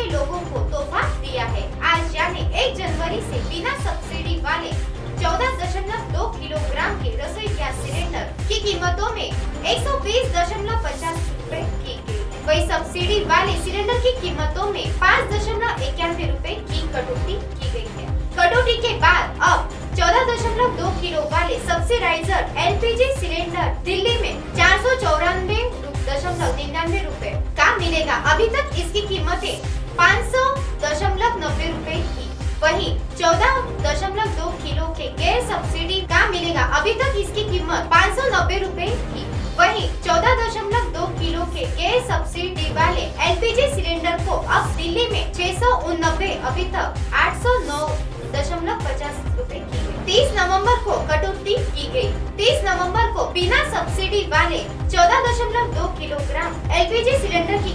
के लोगों को तोहफा दिया है। आज यानी एक जनवरी से बिना सब्सिडी वाले चौदह दशमलव दो किलोग्राम के रसोई गैस सिलेंडर की कीमतों में एक सौ बीस दशमलव पचास रूपए की वही सब्सिडी वाले सिलेंडर की कीमतों में पाँच दशमलव इक्यानवे रूपए की कटौती की गई है। कटौती के बाद अब चौदह दशमलव दो किलो वाले सब्सिडाइजर एलपीजी सिलेंडर दिल्ली में चार सौ चौरानवे दशमलव निन्यानवे रूपए का मिलेगा। अभी तक इसकी कीमतें पाँच सौ दशमलव नब्बे रूपए की वही चौदह दशमलव दो किलो के गैर सब्सिडी का मिलेगा। अभी तक इसकी कीमत पाँच सौ नब्बे रूपए की वही चौदह दशमलव दो किलो के गैर सब्सिडी वाले एलपीजी सिलेंडर को अब दिल्ली में छह सौ उनबे अभी तक आठ सौ नौ दशमलव पचास रूपए की तीस नवंबर को कटौती की गई। तीस नवंबर को बिना सब्सिडी वाले चौदह दशमलव दो किलोग्राम एलपीजी सिलेंडर की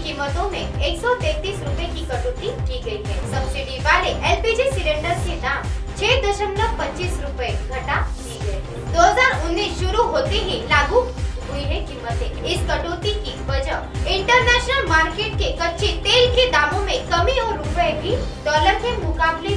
कटौती की गई है। सब्सिडी वाले एलपीजी सिलेंडर के दाम छह दशमलव पच्चीस रूपए घटा दी गई दो हज़ार उन्नीस शुरू होते ही लागू हुई है कीमतें। इस कटौती की वजह इंटरनेशनल मार्केट के कच्चे तेल के दामों में कमी और रुपए भी डॉलर के मुकाबले